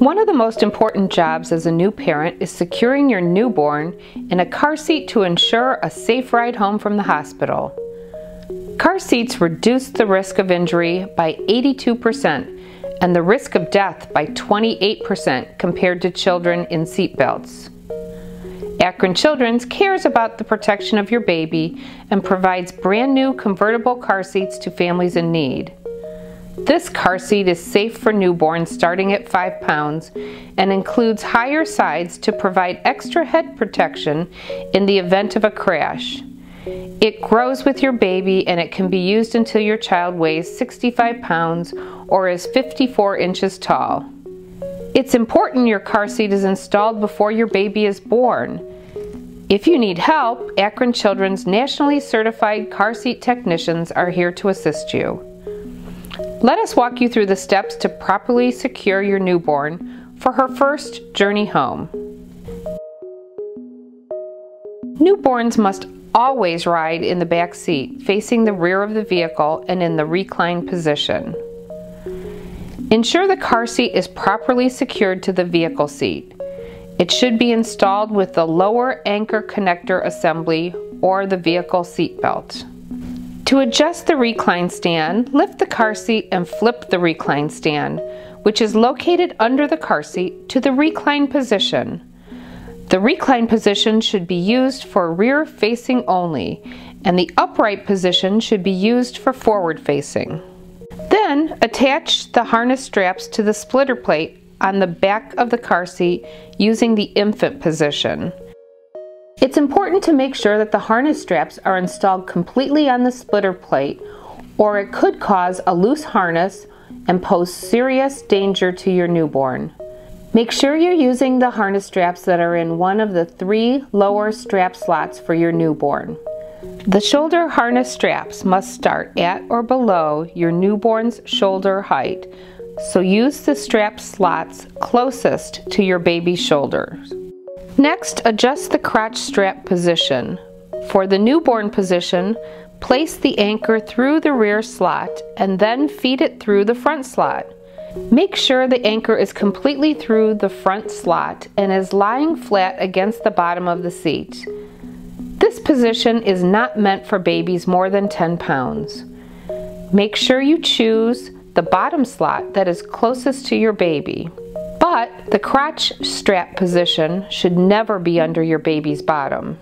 One of the most important jobs as a new parent is securing your newborn in a car seat to ensure a safe ride home from the hospital. Car seats reduce the risk of injury by 82% and the risk of death by 28% compared to children in seat belts. Akron Children's cares about the protection of your baby and provides brand new convertible car seats to families in need. This car seat is safe for newborns starting at 5 pounds and includes higher sides to provide extra head protection in the event of a crash. It grows with your baby and it can be used until your child weighs 65 pounds or is 54 inches tall. It's important your car seat is installed before your baby is born. If you need help, Akron Children's nationally certified car seat technicians are here to assist you. Let us walk you through the steps to properly secure your newborn for her first journey home. Newborns must always ride in the back seat, facing the rear of the vehicle and in the reclined position. Ensure the car seat is properly secured to the vehicle seat. It should be installed with the lower anchor connector assembly or the vehicle seat belt. To adjust the recline stand, lift the car seat and flip the recline stand, which is located under the car seat, to the recline position. The recline position should be used for rear facing only, and the upright position should be used for forward facing. Then attach the harness straps to the splitter plate on the back of the car seat using the infant position. It's important to make sure that the harness straps are installed completely on the splitter plate or it could cause a loose harness and pose serious danger to your newborn. Make sure you're using the harness straps that are in one of the three lower strap slots for your newborn. The shoulder harness straps must start at or below your newborn's shoulder height, so use the strap slots closest to your baby's shoulders. Next, adjust the crotch strap position. For the newborn position, place the anchor through the rear slot and then feed it through the front slot. Make sure the anchor is completely through the front slot and is lying flat against the bottom of the seat. This position is not meant for babies more than 10 pounds. Make sure you choose the bottom slot that is closest to your baby. But the crotch strap position should never be under your baby's bottom.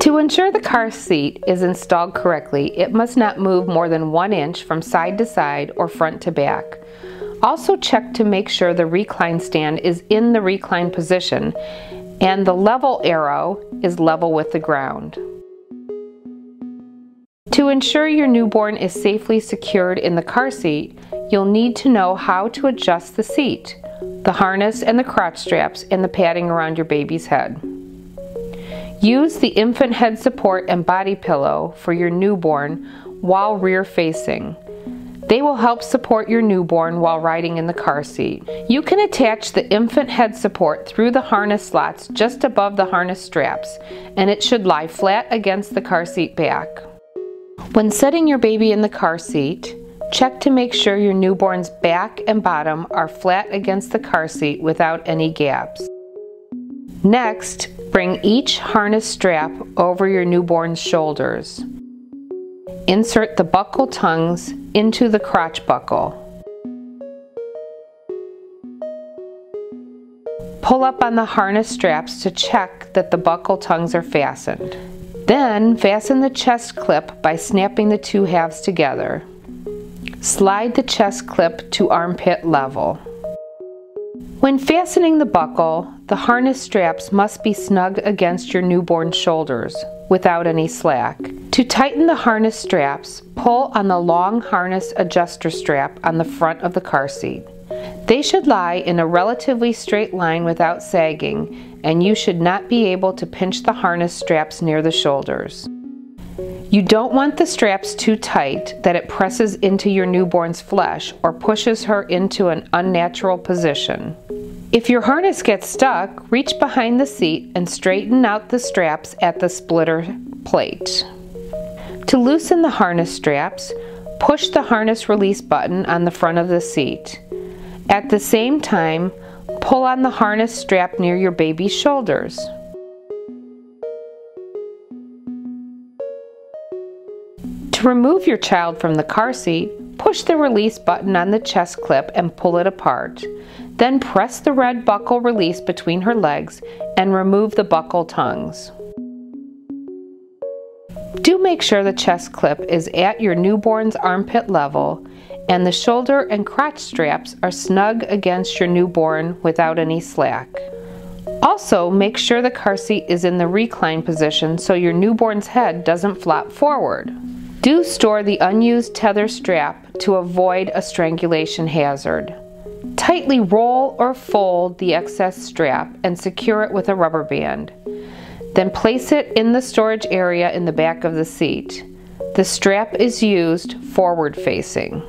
To ensure the car seat is installed correctly, it must not move more than one inch from side to side or front to back. Also check to make sure the recline stand is in the recline position and the level arrow is level with the ground. To ensure your newborn is safely secured in the car seat, you'll need to know how to adjust the seat, the harness and the crotch straps, and the padding around your baby's head. Use the infant head support and body pillow for your newborn while rear facing. They will help support your newborn while riding in the car seat. You can attach the infant head support through the harness slots just above the harness straps, and it should lie flat against the car seat back. When setting your baby in the car seat, check to make sure your newborn's back and bottom are flat against the car seat without any gaps. Next, bring each harness strap over your newborn's shoulders. Insert the buckle tongues into the crotch buckle. Pull up on the harness straps to check that the buckle tongues are fastened. Then fasten the chest clip by snapping the two halves together. Slide the chest clip to armpit level. When fastening the buckle, the harness straps must be snug against your newborn's shoulders without any slack. To tighten the harness straps, pull on the long harness adjuster strap on the front of the car seat. They should lie in a relatively straight line without sagging, and you should not be able to pinch the harness straps near the shoulders. You don't want the straps too tight that it presses into your newborn's flesh or pushes her into an unnatural position. If your harness gets stuck, reach behind the seat and straighten out the straps at the splitter plate. To loosen the harness straps, push the harness release button on the front of the seat. At the same time, Pull on the harness strap near your baby's shoulders. To remove your child from the car seat, push the release button on the chest clip and pull it apart. Then press the red buckle release between her legs and remove the buckle tongues. Do make sure the chest clip is at your newborn's armpit level and the shoulder and crotch straps are snug against your newborn without any slack. Also, make sure the car seat is in the recline position so your newborn's head doesn't flop forward. Do store the unused tether strap to avoid a strangulation hazard. Tightly roll or fold the excess strap and secure it with a rubber band. Then place it in the storage area in the back of the seat. The strap is used forward facing.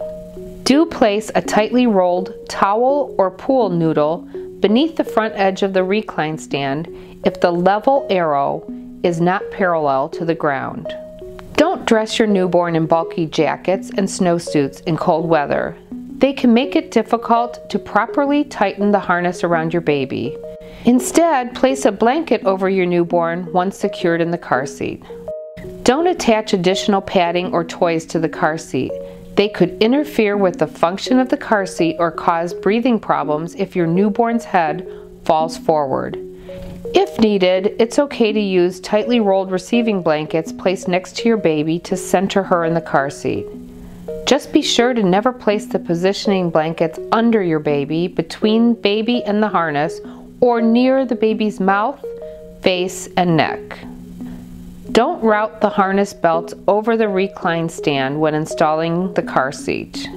Do place a tightly rolled towel or pool noodle beneath the front edge of the recline stand if the level arrow is not parallel to the ground. Don't dress your newborn in bulky jackets and snowsuits in cold weather. They can make it difficult to properly tighten the harness around your baby. Instead, place a blanket over your newborn once secured in the car seat. Don't attach additional padding or toys to the car seat. They could interfere with the function of the car seat or cause breathing problems if your newborn's head falls forward. If needed, it's okay to use tightly rolled receiving blankets placed next to your baby to center her in the car seat. Just be sure to never place the positioning blankets under your baby, between baby and the harness, or near the baby's mouth, face, and neck. Don't route the harness belt over the recline stand when installing the car seat.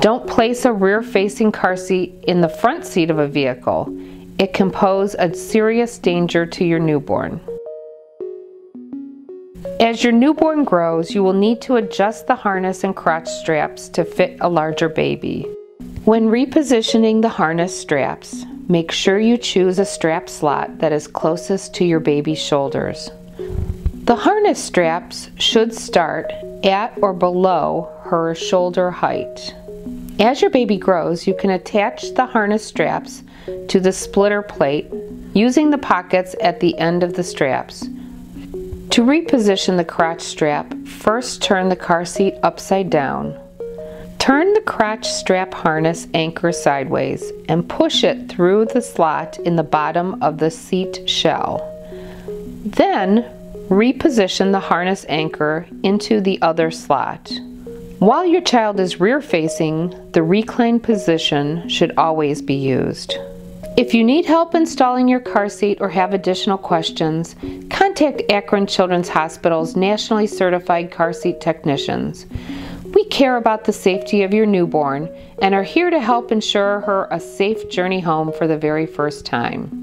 Don't place a rear-facing car seat in the front seat of a vehicle. It can pose a serious danger to your newborn. As your newborn grows, you will need to adjust the harness and crotch straps to fit a larger baby. When repositioning the harness straps, make sure you choose a strap slot that is closest to your baby's shoulders. The harness straps should start at or below her shoulder height. As your baby grows, you can attach the harness straps to the splitter plate using the pockets at the end of the straps. To reposition the crotch strap, first turn the car seat upside down. Turn the crotch strap harness anchor sideways and push it through the slot in the bottom of the seat shell. Then reposition the harness anchor into the other slot. While your child is rear facing, the recline position should always be used. If you need help installing your car seat or have additional questions, contact Akron Children's Hospital's nationally certified car seat technicians. We care about the safety of your newborn and are here to help ensure her a safe journey home for the very first time.